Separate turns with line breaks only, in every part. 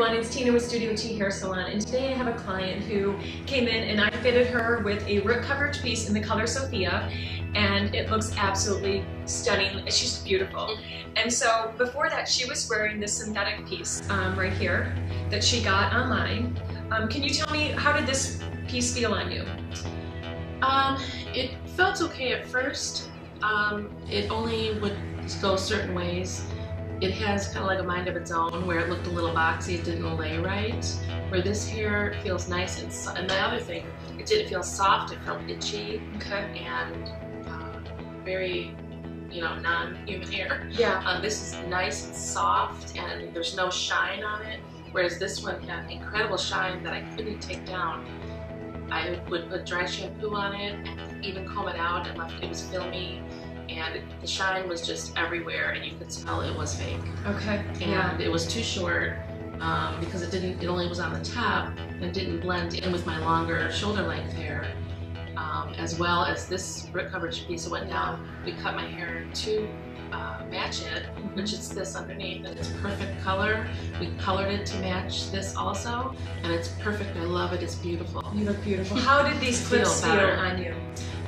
everyone, it's Tina with Studio T Hair Salon and today I have a client who came in and I fitted her with a root coverage piece in the color Sophia and it looks absolutely stunning. She's beautiful. And so before that she was wearing this synthetic piece um, right here that she got online. Um, can you tell me how did this piece feel on you?
Um, it felt okay at first. Um, it only would go certain ways it has kind of like a mind of its own where it looked a little boxy, it didn't lay right. Where this hair feels nice and so and the other thing, it didn't feel soft, it felt itchy
okay.
and uh, very, you know, non-human hair.
Yeah.
Um, this is nice and soft and there's no shine on it, whereas this one had incredible shine that I couldn't take down. I would put dry shampoo on it and even comb it out and left it was filmy and the shine was just everywhere and you could tell it was fake.
Okay.
And
yeah.
it was too short um, because it didn't, it only was on the top and it didn't blend in with my longer shoulder length hair. Um, as well as this root coverage piece went down, we cut my hair to uh, match it, which is this underneath, and it's perfect color. We colored it to match this also, and it's perfect. I love it. It's beautiful.
You look beautiful. How did these clips feel, feel on you?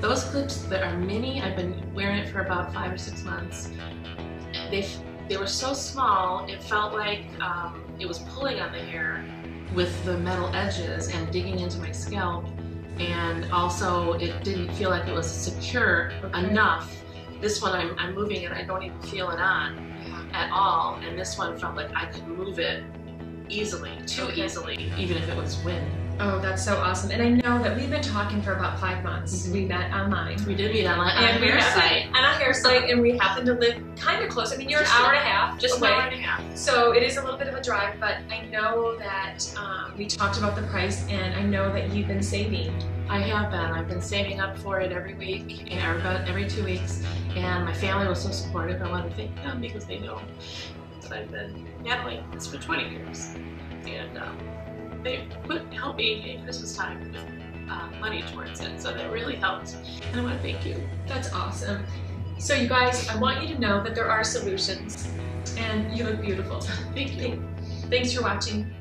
Those clips that are mini, I've been wearing it for about five or six months. They they were so small, it felt like um, it was pulling on the hair with the metal edges and digging into my scalp. And also, it didn't feel like it was secure enough. This one, I'm, I'm moving it, I don't even feel it on at all. And this one felt like I could move it easily, too okay. easily, even if it was wind.
Oh, that's so awesome. And I know that we've been talking for about five months. Mm -hmm. We met online.
We did meet online
and on a hair site. On a hair site, and we happen to live kind of close. I mean, you're just an hour and a half
just
away.
an hour and a half.
So it is a little bit of a drive, but I know that um, we talked about the price, and I know that you've been saving.
I have been. I've been saving up for it every week, or about every two weeks, and my family was so supportive. I wanted to thank them because they know that I've been handling this for 20 years. And um, they put help me in Christmas time with uh, money towards it, so that really helped. And I want to thank you.
That's awesome. So you guys, I want you to know that there are solutions, and you look beautiful.
Thank you.
Thanks for watching.